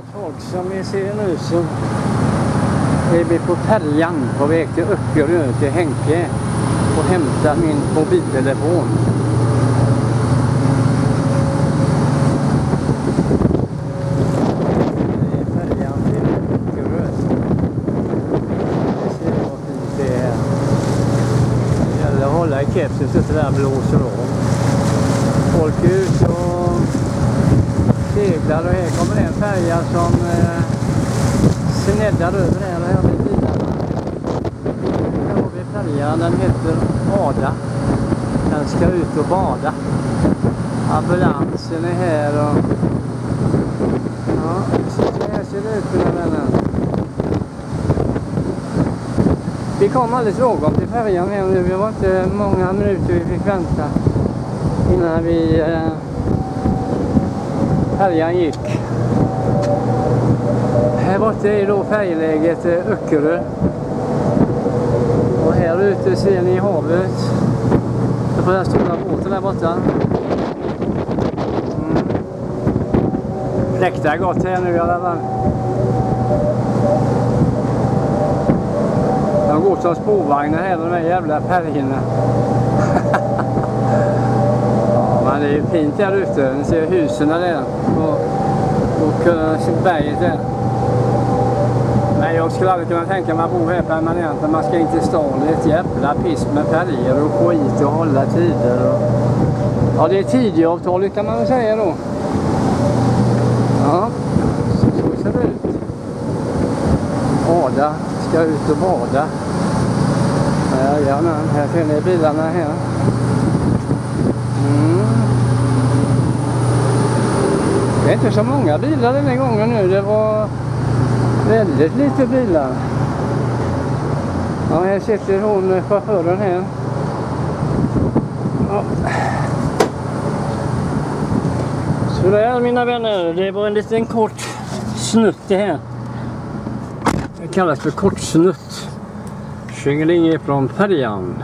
gott folk, som vi ser nu så är vi på färjan på väg till Öckerö till Henke och hämtar min mobiltelefon. Är färjan till Öckerö. Vad fint det är här. Det gäller att hålla i kepsen så att det där blåser av. Folk är ute och seglar och här kommer en färja som eh, sneddar över här och här med bilarna. Här har vi färjan, den heter Ada. Den ska ut och bada. Ambulansen är här och... Ja, så här ser det ut mina vänner. Vi kom alldeles lagom till färjan här nu. Det var inte många minuter vi fick vänta innan vi eh, färjan gick. Här borta är då färjeläget eh, Öckerö. Och här ute ser ni havet. Det på den stora båten där borta. Mm. Gott här nu i alla fall. De går som spårvagnar här de här jävla färgerna. Men det är ju fint där ute. Ni ser husen där och, och eh, berget där. Men jag skulle aldrig kunna tänka mig att bo här permanent. när man ska inte till stan. Det är ett jävla piss med färger och skit och hålla tider. Och... Ja, det är Tidöavtalet kan man väl säga då. Ja, så, så ser det ut. Ada ska ut och bada. Jajamän, här ser ni bilarna här. Mm. Det är inte så många bilar den här gången nu. Det var väldigt lite bilar. Ja, här sitter hon, eh, chauffören här. Ja. Sådär mina vänner, det var en liten kort snutt det här. Det kallas för kortsnutt. Tjingeling från färjan.